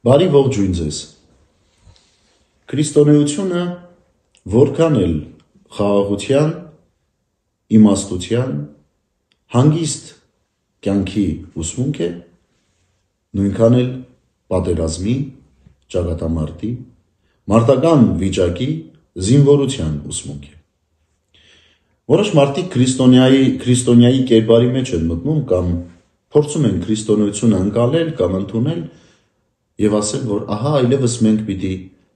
Բարի ողջույն ձեզ։ Քրիստոնեությունը որքան էլ խաղաղության, իմաստության, հանգիստ կյանքի ուսմունք է, նույնքան էլ պատերազմի, ճակատամարտի, մարտական վիճակի, զինվորության ուսմունք է։ Որոշ մարդիկ քրիստոնյայի քրիստոնյայի կերպարի մեջ են մտնում կամ փորձում են քրիստոնեությունը ընկալել կամ ընդունել եւ ասել, որ ահա այլևս մենք պիտի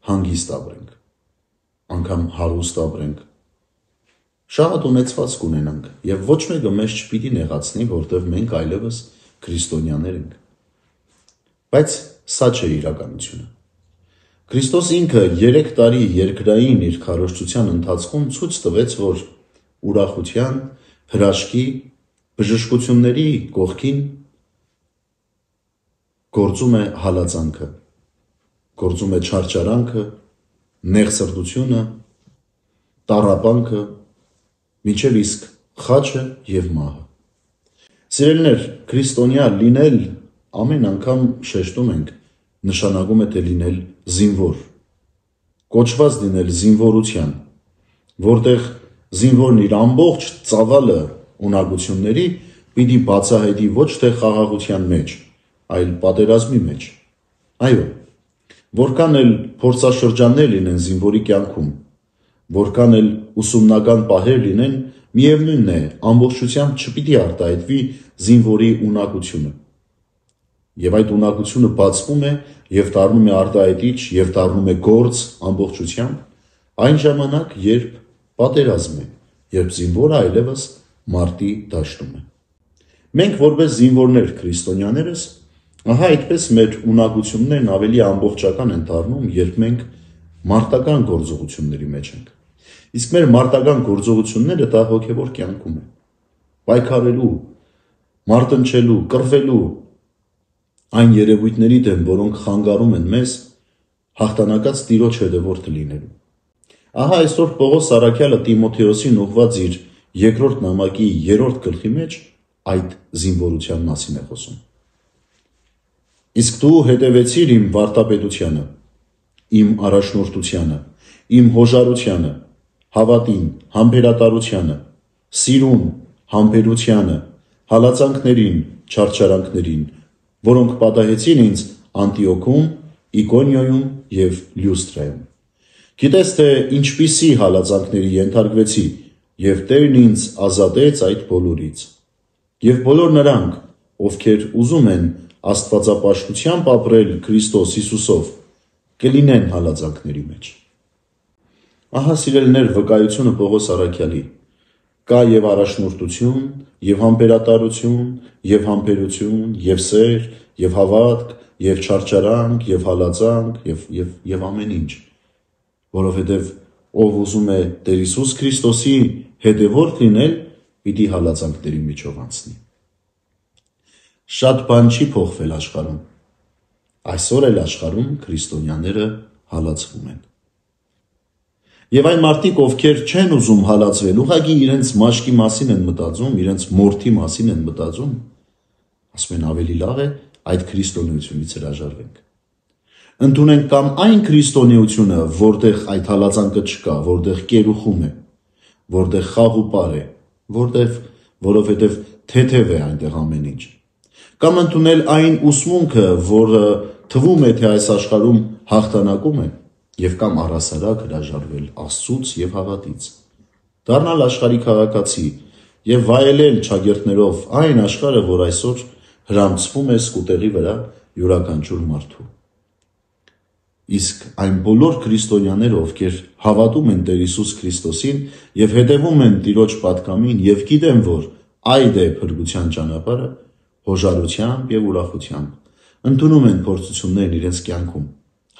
հանգիստ ապրենք, անգամ հարուստ ապրենք, շատ ունեցված կունենանք եւ ոչ մեկը մեզ չպիտի նեղացնի, որտեվ մենք այլևս քրիստոնյաներ ենք։ Բայց սա չէ իրականությունը։ Քրիստոս ինքը 3 տարի երկրային իր քարոշչության ընթացքում ցույց տվեց, որ ուրախության, հրաշքի, բժշկությունների կողքին գործում է հալածանքը, գործում է չարչարանքը, նեղսրտությունը, տառապանքը, միջև իսկ խաչը եւ մահը։ Սիրելիներ, քրիստոնյա լինել ամեն անգամ շեշտում ենք, նշանակում է թե լինել զինվոր։ Կոչված լինել զինվորության, որտեղ զինվորն իր ամբողջ ծավալը ունակությունների պիտի բացահայտի ոչ թե խաղաղության մեջ, այլ պատերազմի մեջ։ Այո, որքան էլ փորձաշրջաններ լինեն զինվորի կյանքում, որքան էլ ուսումնական պահեր լինեն, միևնույնն է, ամբողջությամբ չպիտի արտահայտվի զինվորի ունակությունը։ Եվ այդ ունակությունը բացվում է եւ դառնում է արտահայտիչ եւ դառնում է գործ ամբողջությամբ այն ժամանակ, երբ պատերազմ է, երբ զինվորը այլևս մարտի դաշտում է։ Մենք որպես զինվորներ քրիստոնյաներս Ահա այդպես մեր ունակություններն ավելի ամբողջական են դառնում, երբ մենք մարտական գործողությունների մեջ ենք։ Իսկ մեր մարտական գործողությունները դա հոգևոր կյանքում է։ Պայքարելու, մարտնչելու, կռվելու այն երևույթների դեմ, որոնք խանգարում են մեզ հաղթանակած Տիրոջ հետևորդ լինելու։ Ահա այսօր Պողոս Սարաքյալը Տիմոթեոսին ուղված իր երկրորդ նամակի 3-րդ գլխի մեջ այդ զինվորության մասին է խոսում։ Իսկ դու հետևեցիր իմ վարտապետությանը, իմ առաջնորդությանը, իմ հոժարությանը, հավատին, համբերատարությանը, սիրուն, համբերությանը, հալածանքներին, չարչարանքներին, որոնք պատահեցին ինձ Անտիոքում, Իկոնիոյում եւ Լյուստրայում։ Գիտես թե ինչպիսի հալածանքների ենթարկվեցի, եւ Տերն ինձ ազատեց այդ բոլորից։ Եվ բոլոր նրանք, ովքեր ուզում են աստվածապաշտությամբ ապրել Քրիստոս Հիսուսով, կլինեն հալածանքների մեջ։ Ահա սիրելներ վկայությունը Պողոս Արաքյալի. Կա եւ առաջնորդություն, եւ համբերատարություն, եւ համբերություն, եւ սեր, եւ հավատք, եւ չարչարանք, եւ հալածանք, եւ եւ եւ ամեն ինչ, որովհետեւ ով ուզում է Տեր Հիսուս Քրիստոսի հետևորդ լինել, պիտի հալածանքների միջով անցնի։ Շատ բան չի փոխվել աշխարհում։ Այսօր էլ աշխարհում քրիստոնյաները հալածվում են։ Եվ այն մարդիկ, ովքեր չեն ուզում հալածվել, ուղղակի իրենց մաշկի մասին են մտածում, իրենց մորթի մասին են մտածում, ասում են ավելի լավ է այդ քրիստոնեությունից հրաժարվենք։ Ընդունենք կամ այն քրիստոնեությունը, որտեղ այդ հալածանքը չկա, որտեղ կերուխում է, որտեղ խաղ ու պար է, որտեղ որովհետև թեթև է այնտեղ ամեն ինչ կամ ընդունել այն ուսմունքը, որը թվում է, թե այս աշխարհում հաղթանակում են, եւ կամ առասարակ հրաժարվել Աստծուց եւ հավատից։ Դառնալ աշխարհի քաղաքացի եւ վայելել ճագերտներով այն աշխարհը, որ այսօր հрамծվում է սկուտերի վրա յուրաքանչյուր մարդու։ Իսկ այն բոլոր քրիստոնյաները, ովքեր հավատում են Տեր Հիսուս Քրիստոսին եւ հետեւում են Տիրոջ պատկամին եւ գիտեն, որ այդ է փրկության ճանապարհը, հոժարությամբ եւ ուրախությամբ ընդունում են փորձություններն իրենց կյանքում,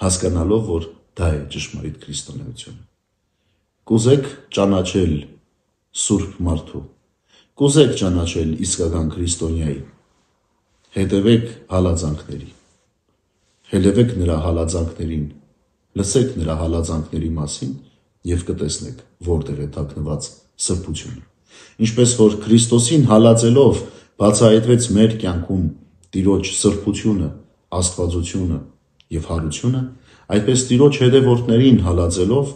հասկանալով, որ դա է ճշմարիտ քրիստոնեությունը։ Կուզեք ճանաչել Սուրբ մարդու։ Կուզեք ճանաչել իսկական քրիստոնյայի։ Հետևեք հալածանքների։ Հետևեք նրա հալածանքներին, լսեք նրա հալածանքների մասին եւ կտեսնեք որտեղ է թաքնված սրբությունը։ Ինչպես որ Քրիստոսին հալածելով բացահայտվեց մեր կյանքում Տիրոջ սրբությունը, Աստվածությունը, եւ հարությունը այդպես Տիրոջ հետևորդներին հալածելով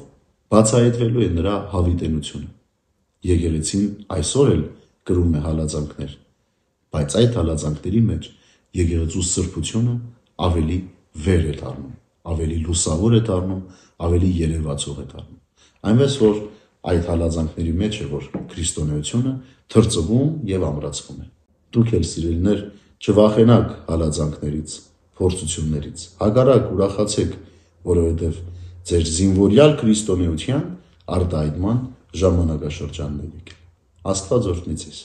բացահայտվելու է նրա հավիտենությունը։ Եկեղեցին այսօր էլ կրում է հալածանքներ, բայց այդ հալածանքների մեջ եկեղեցու սրբությունը ավելի վեր է դառնում, ավելի լուսավոր է դառնում, ավելի երևացող է դառնում։ Այնպես որ այդ հալածանքների մեջ է որ քրիստոնեությունը թրծվում եւ ամրացվում է։ Դուք էլ սիրելիներ չվախենաք հալածանքներից, փորձություններից։ Հակառակ ուրախացեք, որովհետև ձեր զինվորյալ քրիստոնեության արտահայտման ժամանակաշրջանն եկել։ Աստված օրհնի ձեզ։